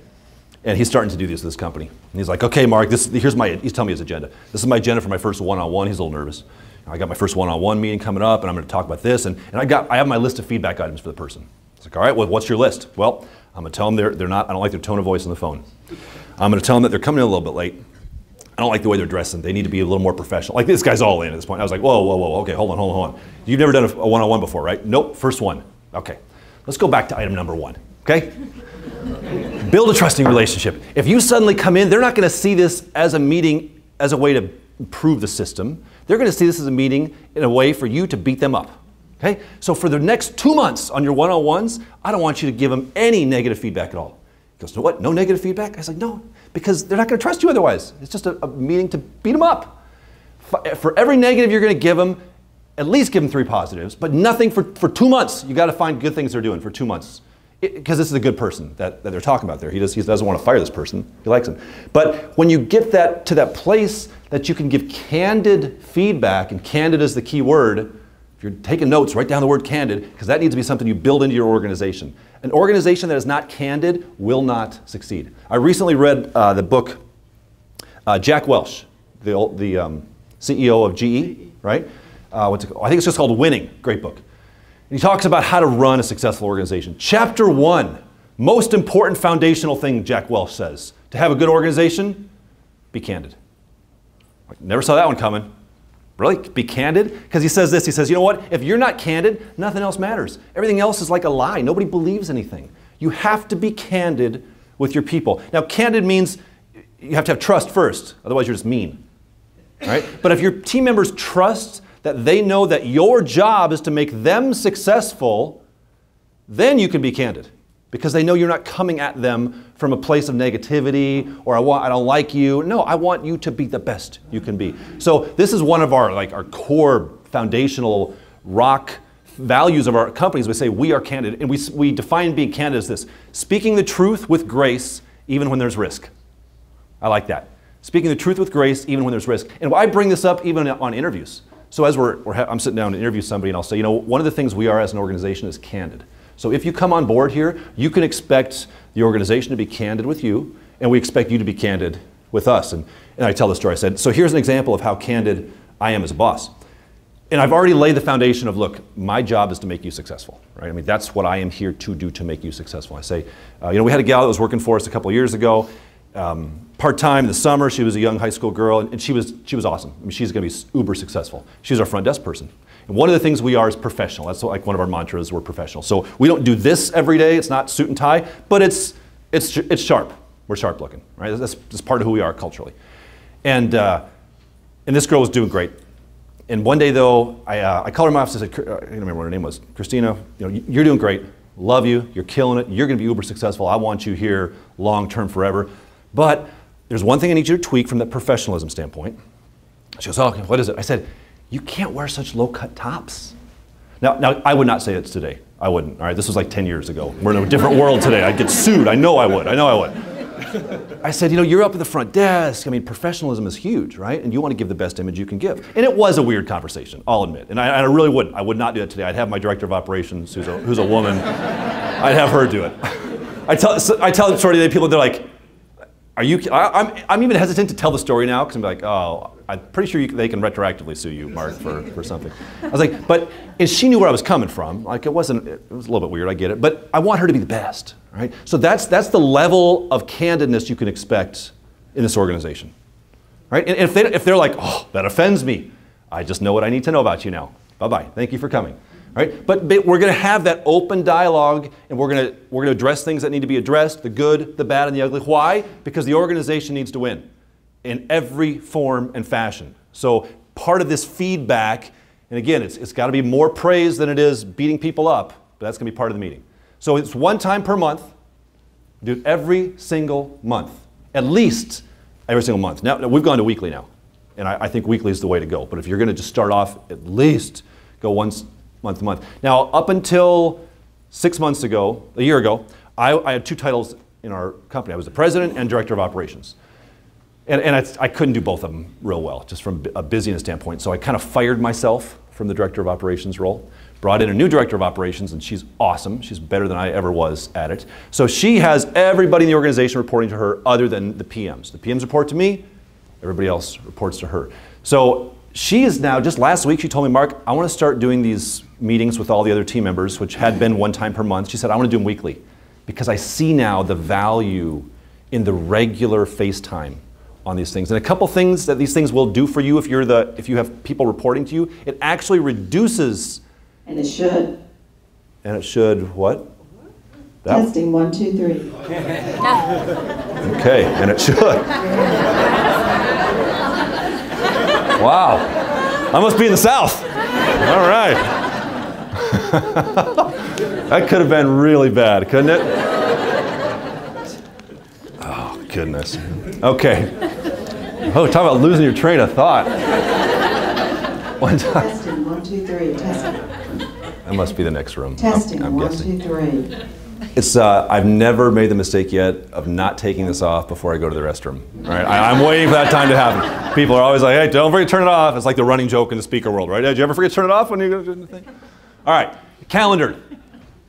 and he's starting to do this with this company. And he's like, okay, Mark, this, here's my, he's telling me his agenda. This is my agenda for my first one-on-one. He's a little nervous. I got my first one-on-one meeting coming up, and I'm going to talk about this. And, and I, got, I have my list of feedback items for the person. It's like, all right, well, what's your list? Well, I'm going to tell them they're, they're not, I don't like their tone of voice on the phone. I'm going to tell them that they're coming in a little bit late. I don't like the way they're dressing. They need to be a little more professional. Like this guy's all in at this point. I was like, whoa, whoa, whoa, okay, hold on, hold on, hold on. You've never done a one-on-one before, right? Nope, first one. Okay, let's go back to item number one, okay? Build a trusting relationship. If you suddenly come in, they're not going to see this as a meeting as a way to improve the system. They're going to see this as a meeting in a way for you to beat them up. Okay? So for the next two months on your one-on-ones, I don't want you to give them any negative feedback at all. He goes, no, what? No negative feedback? I was like, no, because they're not going to trust you otherwise. It's just a, a meeting to beat them up. For every negative you're going to give them, at least give them three positives, but nothing for, for two months. You got to find good things they're doing for two months. Because this is a good person that, that they're talking about there. He, does, he doesn't want to fire this person. He likes him. But when you get that to that place that you can give candid feedback, and candid is the key word, if you're taking notes, write down the word candid, because that needs to be something you build into your organization. An organization that is not candid will not succeed. I recently read uh, the book uh, Jack Welch, the, the um, CEO of GE, right? Uh, what's it I think it's just called Winning. Great book. He talks about how to run a successful organization. Chapter one, most important foundational thing Jack Welch says to have a good organization, be candid. Never saw that one coming. Really? Be candid? Because he says this he says, you know what? If you're not candid, nothing else matters. Everything else is like a lie. Nobody believes anything. You have to be candid with your people. Now, candid means you have to have trust first, otherwise, you're just mean. Right? But if your team members trust that they know that your job is to make them successful, then you can be candid because they know you're not coming at them from a place of negativity or I, want, I don't like you. No, I want you to be the best you can be. So this is one of our like our core foundational rock values of our companies. We say we are candid, and we, we define being candid as this: speaking the truth with grace, even when there's risk. I like that. Speaking the truth with grace, even when there's risk. And I bring this up even on interviews. So as we're, we're I'm sitting down to interview somebody, and I'll say, you know, one of the things we are as an organization is candid. So if you come on board here, you can expect the organization to be candid with you, and we expect you to be candid with us. And, and I tell the story. I said, so here's an example of how candid I am as a boss. And I've already laid the foundation of, look, my job is to make you successful, right? I mean, that's what I am here to do to make you successful. I say, uh, you know, we had a gal that was working for us a couple years ago, um, part-time in the summer. She was a young high school girl, and, she was, she was awesome. I mean, she's going to be uber successful. She's our front desk person. And one of the things we are is professional. That's like one of our mantras, we're professional. So we don't do this every day. It's not suit and tie, but it's, it's, it's sharp. We're sharp looking, right? That's, that's part of who we are culturally. And, uh, and this girl was doing great. And one day though, I, uh, I called her my office and said, I don't remember what her name was, Christina, you know, you're doing great. Love you. You're killing it. You're going to be uber successful. I want you here long term forever. But there's one thing I need you to tweak from the professionalism standpoint. She goes, oh, what is it? I said, you can't wear such low cut tops. Now, now, I would not say it's today. I wouldn't. All right, this was like 10 years ago. We're in a different world today. I'd get sued. I know I would. I know I would. I said, you know, you're up at the front desk. I mean, professionalism is huge, right? And you want to give the best image you can give. And it was a weird conversation, I'll admit. And I, I really wouldn't. I would not do that today. I'd have my director of operations, who's a, who's a woman, I'd have her do it. I tell, I tell the story to people, they're like, are you, I, am I'm, I'm even hesitant to tell the story now because I'm like, oh, I'm pretty sure you, they can retroactively sue you, Mark, for, for something. I was like, but and she knew where I was coming from. Like it wasn't, it was a little bit weird, I get it. But I want her to be the best, right? So that's, that's the level of candidness you can expect in this organization, right? And if, they, if they're like, oh, that offends me, I just know what I need to know about you now. Bye-bye, thank you for coming. Right? But, but we're going to have that open dialogue and we're going to we're to address things that need to be addressed, the good, the bad, and the ugly. Why? Because the organization needs to win in every form and fashion. So part of this feedback, and again, it's, it's got to be more praise than it is beating people up, but that's going to be part of the meeting. So it's one time per month. Do it every single month, at least every single month. Now, we've gone to weekly now, and I, I think weekly is the way to go. But if you're going to just start off, at least go once month to month. Now, up until six months ago, a year ago, I, I had two titles in our company. I was the president and director of operations. And, and I, I couldn't do both of them real well, just from a busyness standpoint. So I kind of fired myself from the director of operations role, brought in a new director of operations, and she's awesome. She's better than I ever was at it. So she has everybody in the organization reporting to her other than the PMs. The PMs report to me, everybody else reports to her. So she is now, just last week, she told me, Mark, I want to start doing these meetings with all the other team members, which had been one time per month. She said, I want to do them weekly because I see now the value in the regular FaceTime on these things. And a couple things that these things will do for you if you're the if you have people reporting to you, it actually reduces And it should. and it should what? That, Testing, one, two, three. [laughs] okay, and it should. [laughs] wow. I must be in the South. All right. [laughs] that could have been really bad, couldn't it? Oh, goodness. Okay. Oh, talk about losing your train of thought. One time. Testing, one, two, three. Testing, That must be the next room. I'm- testing, I'm one, guessing. two, three. It's, uh, I've never made the mistake yet of not taking this off before I go to the restroom. Right, I, am waiting for that time to happen. People are always like, "Hey, don't forget to turn it off." It's like the running joke in the speaker world, right? Did you ever forget to turn it off when you go to the thing? All right, calendar.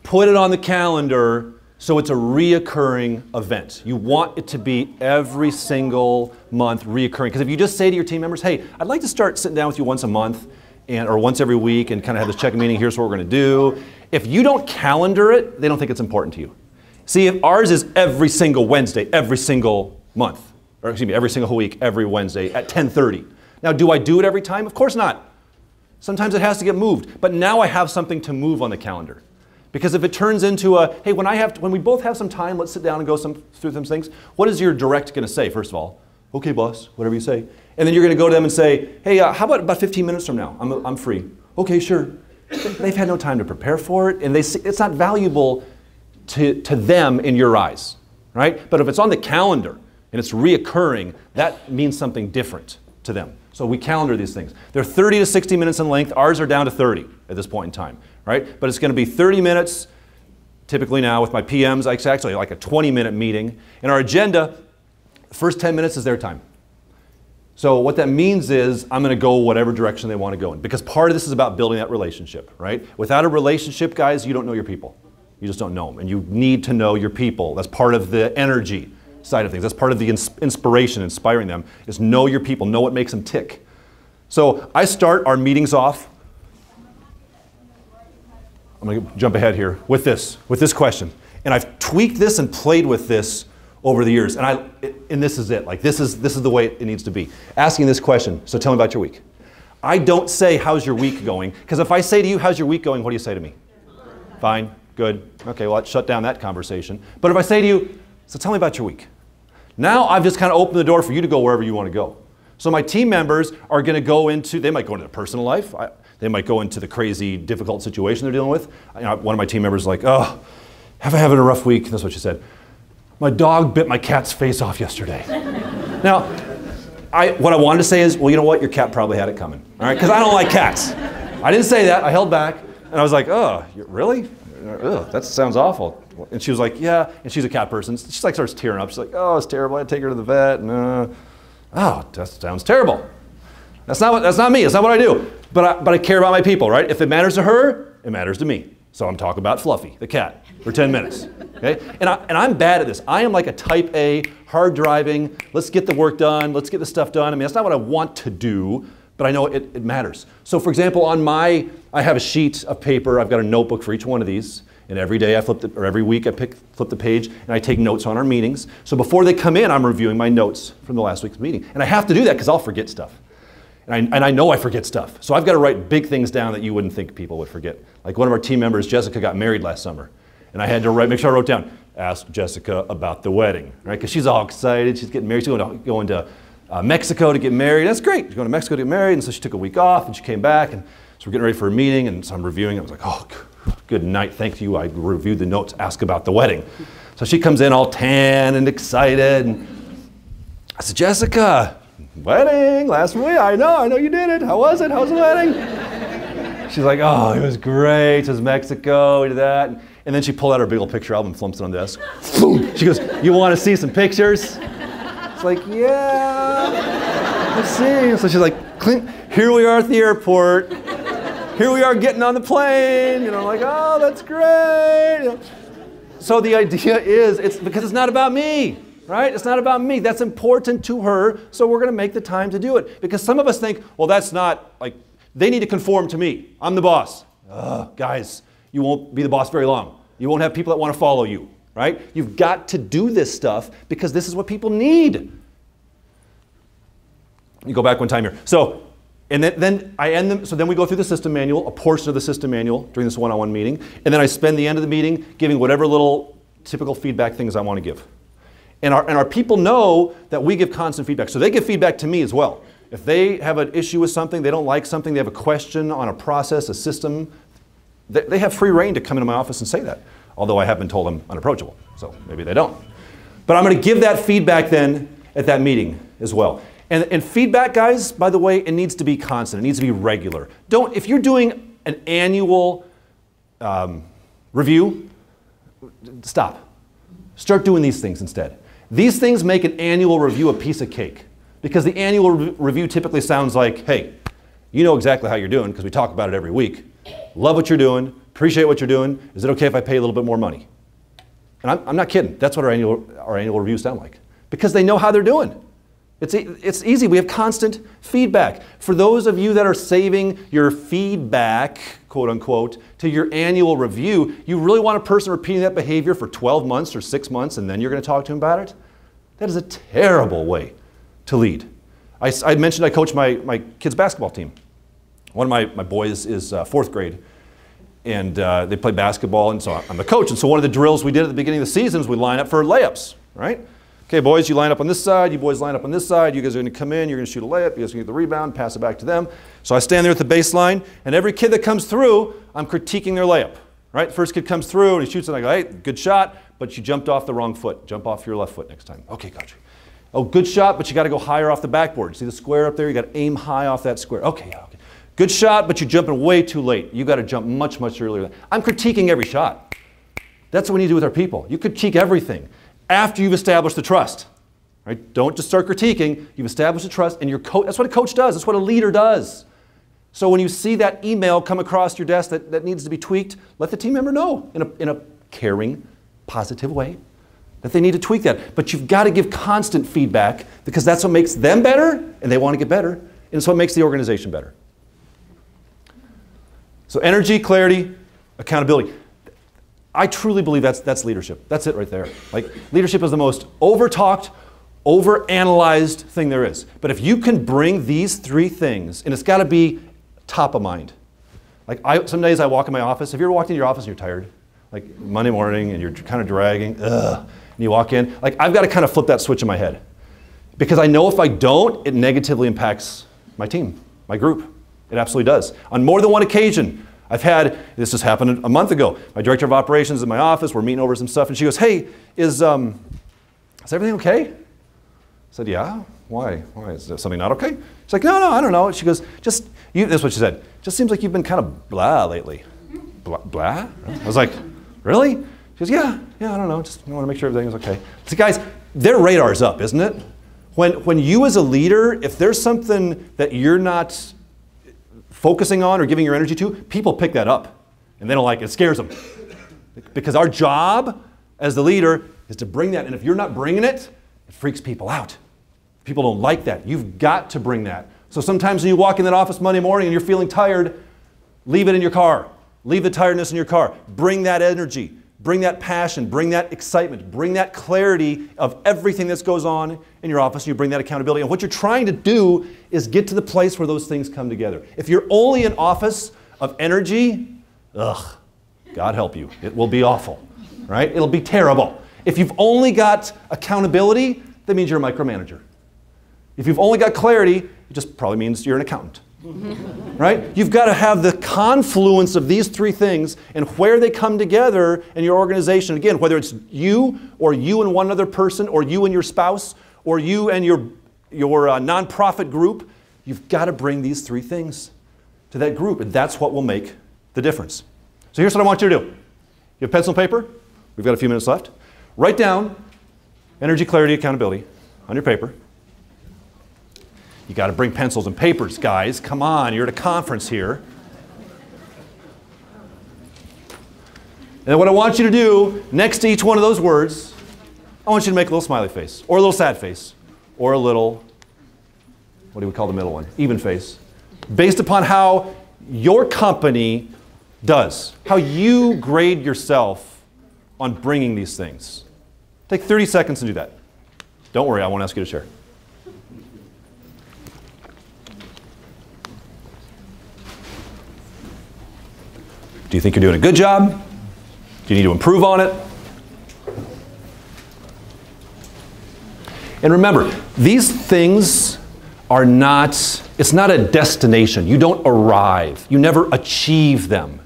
Put it on the calendar so it's a reoccurring event. You want it to be every single month reoccurring. Because if you just say to your team members, "Hey, I'd like to start sitting down with you once a month," and or once every week, and kind of have this check meeting. Here's what we're going to do. If you don't calendar it, they don't think it's important to you. See, if ours is every single Wednesday, every single month, or excuse me, every single week, every Wednesday at 10:30. Now, do I do it every time? Of course not. Sometimes it has to get moved, but now I have something to move on the calendar. Because if it turns into a, hey, when I have, when we both have some time, let's sit down and go some, through some things. What is your direct going to say? First of all, okay, boss, whatever you say. And then you're going to go to them and say, hey, uh, how about about 15 minutes from now? I'm, I'm free. Okay, sure. They've had no time to prepare for it, and they, see, it's not valuable to, to them in your eyes, right? But if it's on the calendar and it's reoccurring, that means something different to them. So we calendar these things. They're 30 to 60 minutes in length. Ours are down to 30 at this point in time, right? But it's going to be 30 minutes. Typically now with my PMs, it's actually like a 20 minute meeting. And our agenda, first 10 minutes is their time. So what that means is I'm going to go whatever direction they want to go in because part of this is about building that relationship, right? Without a relationship, guys, you don't know your people. You just don't know them, and you need to know your people. That's part of the energy side of things. That's part of the ins- inspiration, inspiring them is know your people, know what makes them tick. So I start our meetings off. I'm going to jump ahead here with this, with this question, and I've tweaked this and played with this over the years. And I, and this is it. Like this is this is the way it needs to be. Asking this question. So tell me about your week. I don't say how's your week going because if I say to you how's your week going, what do you say to me? Fine, good. Okay, well, let's shut down that conversation. But if I say to you, so tell me about your week. Now I've just kind of opened the door for you to go wherever you want to go. So my team members are going to go into. They might go into their personal life. I, they might go into the crazy, difficult situation they're dealing with. You know, one of my team members is like, oh, have I having a rough week? That's what she said. My dog bit my cat's face off yesterday. now, I, what I wanted to say is, well, you know what? Your cat probably had it coming, all right? Because I don't like cats. I didn't say that. I held back, and I was like, oh, really? Ugh, that sounds awful. And she was like, yeah. And she's a cat person. She like starts tearing up. She's like, oh, it's terrible. I had to take her to the vet. And, uh, oh, that sounds terrible. That's not, what, that's not me. That's not what I do. But I, but I care about my people, right? If it matters to her, it matters to me. So I'm talking about Fluffy, the cat, for 10 minutes. Okay? And, I, and I'm bad at this. I am like a type A, hard driving, let's get the work done, let's get the stuff done. I mean, that's not what I want to do, but I know it, it matters. So, for example, on my, I have a sheet of paper, I've got a notebook for each one of these. And every day I flip, the, or every week I pick, flip the page and I take notes on our meetings. So before they come in, I'm reviewing my notes from the last week's meeting. And I have to do that because I'll forget stuff. And I, and I know I forget stuff. So I've got to write big things down that you wouldn't think people would forget. Like one of our team members, Jessica, got married last summer. And I had to write, make sure I wrote down, ask Jessica about the wedding, right? Because she's all excited. She's getting married. She's going to, going to uh, Mexico to get married. That's great. She's going to Mexico to get married. And so she took a week off and she came back. And so we're getting ready for a meeting. And so I'm reviewing. I was like, oh, good night. Thank you. I reviewed the notes. Ask about the wedding. So So she comes in all tan and excited. And I said, Jessica, wedding last week. I know, I know you did it. How was it? How was the wedding? She's like, oh, it was great. It was Mexico. We did that. And then she pulled out her big old picture album, flumps it on the desk. She goes, you want to see some pictures? It's like, yeah, let's see. So she's like, Clint, here we are at the airport. Here we are getting on the plane. You know, like, oh, that's great. So the idea is, it's because it's not about me, right? It's not about me. That's important to her, so we're going to make the time to do it. Because some of us think, well, that's not like they need to conform to me. I'm the boss. Ugh, guys, you won't be the boss very long. You won't have people that want to follow you, right? You've got to do this stuff because this is what people need. You go back one time here. So, and then, then I end them. So then we go through the system manual, a portion of the system manual during this one-on-one meeting, and then I spend the end of the meeting giving whatever little typical feedback things I want to give. And our, and our people know that we give constant feedback. So they give feedback to me as well. If they have an issue with something, they don't like something, they have a question on a process, a system, they, they have free reign to come into my office and say that. Although I have been told I'm unapproachable, so maybe they don't. But I'm going to give that feedback then at that meeting as well. And, and feedback, guys, by the way, it needs to be constant. It needs to be regular. Don't, if you're doing an annual um, review, stop. Start doing these things instead. These things make an annual review a piece of cake because the annual re- review typically sounds like, hey, you know exactly how you're doing because we talk about it every week. Love what you're doing, appreciate what you're doing. Is it okay if I pay a little bit more money? And I'm, I'm not kidding. That's what our annual, our annual reviews sound like because they know how they're doing. It's, it's easy. We have constant feedback. For those of you that are saving your feedback, quote unquote, to your annual review, you really want a person repeating that behavior for 12 months or six months and then you're going to talk to him about it? That is a terrible way to lead. I, I mentioned I coach my, my kids' basketball team. One of my, my boys is uh, fourth grade, and uh, they play basketball, and so I'm the coach. And so one of the drills we did at the beginning of the season is we line up for layups, right? Okay, boys, you line up on this side, you boys line up on this side, you guys are gonna come in, you're gonna shoot a layup, you guys are gonna get the rebound, pass it back to them. So I stand there at the baseline, and every kid that comes through, I'm critiquing their layup, right? First kid comes through and he shoots, and I go, hey, good shot, but you jumped off the wrong foot. Jump off your left foot next time. Okay, gotcha. Oh, good shot, but you gotta go higher off the backboard. See the square up there? You gotta aim high off that square. Okay, yeah, okay. Good shot, but you're jumping way too late. You gotta jump much, much earlier. I'm critiquing every shot. That's what we need to do with our people. You critique everything after you've established the trust. Right? Don't just start critiquing. You've established a trust, and your coach, that's what a coach does. That's what a leader does. So when you see that email come across your desk that, that needs to be tweaked, let the team member know in a, in a caring, positive way that they need to tweak that. But you've got to give constant feedback because that's what makes them better, and they want to get better, and it's what makes the organization better. So energy, clarity, accountability. I truly believe that's, that's leadership. That's it right there. Like leadership is the most over-talked, over-analyzed thing there is. But if you can bring these three things, and it's got to be top of mind. Like I, some days I walk in my office. Have you ever walked into your office and you're tired? Like Monday morning and you're kind of dragging, ugh, and you walk in. Like I've got to kind of flip that switch in my head. Because I know if I don't, it negatively impacts my team, my group. It absolutely does. On more than one occasion, I've had, this just happened a month ago. My director of operations in my office, we're meeting over some stuff, and she goes, Hey, is, um, is everything okay? I said, Yeah. Why? Why? Is there something not okay? She's like, No, no, I don't know. She goes, Just, you, this is what she said. Just seems like you've been kind of blah lately. Blah? blah? I was like, Really? She goes, Yeah, yeah, I don't know. Just want to make sure everything is okay. So, guys, their radar's up, isn't it? When, when you as a leader, if there's something that you're not focusing on or giving your energy to, people pick that up. And they don't like it. It scares them. Because our job as the leader is to bring that. And if you're not bringing it, it freaks people out. People don't like that. You've got to bring that. So sometimes when you walk in that office Monday morning and you're feeling tired, leave it in your car. Leave the tiredness in your car. Bring that energy. Bring that passion, bring that excitement, bring that clarity of everything that goes on in your office, and you bring that accountability. And what you're trying to do is get to the place where those things come together. If you're only an office of energy, ugh, God help you. It will be awful, right? It'll be terrible. If you've only got accountability, that means you're a micromanager. If you've only got clarity, it just probably means you're an accountant. [laughs] right? You've got to have the confluence of these three things and where they come together in your organization. Again, whether it's you or you and one other person or you and your spouse or you and your, your uh, nonprofit group, you've got to bring these three things to that group, and that's what will make the difference. So here's what I want you to do. You have pencil and paper? We've got a few minutes left. Write down energy, clarity, accountability on your paper. You got to bring pencils and papers, guys. Come on, you're at a conference here. And what I want you to do next to each one of those words, I want you to make a little smiley face, or a little sad face, or a little, what do we call the middle one? Even face. Based upon how your company does, how you grade yourself on bringing these things. Take 30 seconds to do that. Don't worry, I won't ask you to share. Do you think you're doing a good job? Do you need to improve on it? And remember, these things are not, it's not a destination. You don't arrive, you never achieve them.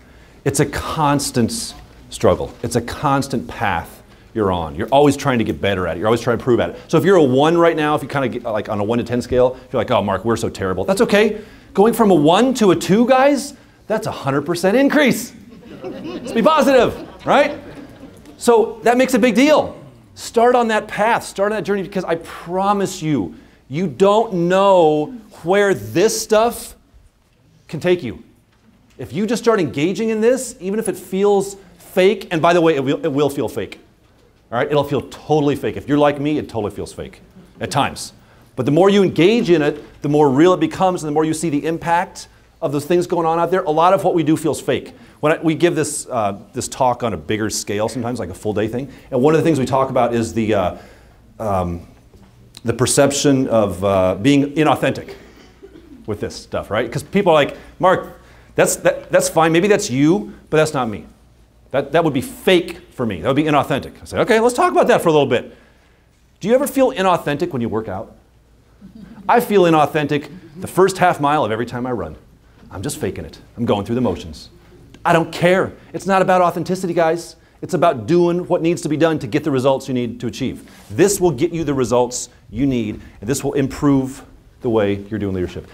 It's a constant struggle, it's a constant path you're on. You're always trying to get better at it. You're always trying to improve at it. So if you're a one right now, if you kind of get like on a one to 10 scale, you're like, oh, Mark, we're so terrible, that's okay. Going from a one to a two, guys, that's a 100% increase. Let's be positive, right? So that makes a big deal. Start on that path, start on that journey because I promise you, you don't know where this stuff can take you. If you just start engaging in this, even if it feels fake, and by the way, it will, it will feel fake. All right, it'll feel totally fake. If you're like me, it totally feels fake at times. But the more you engage in it, the more real it becomes, and the more you see the impact of those things going on out there. A lot of what we do feels fake. When I, we give this, uh, this talk on a bigger scale, sometimes like a full day thing, and one of the things we talk about is the, uh, um, the perception of uh, being inauthentic with this stuff, right? Because people are like, Mark, that's, that, that's fine. Maybe that's you, but that's not me. That, that would be fake for me. That would be inauthentic. I say, okay, let's talk about that for a little bit. Do you ever feel inauthentic when you work out? I feel inauthentic the first half mile of every time I run. I'm just faking it. I'm going through the motions. I don't care. It's not about authenticity, guys. It's about doing what needs to be done to get the results you need to achieve. This will get you the results you need, and this will improve the way you're doing leadership.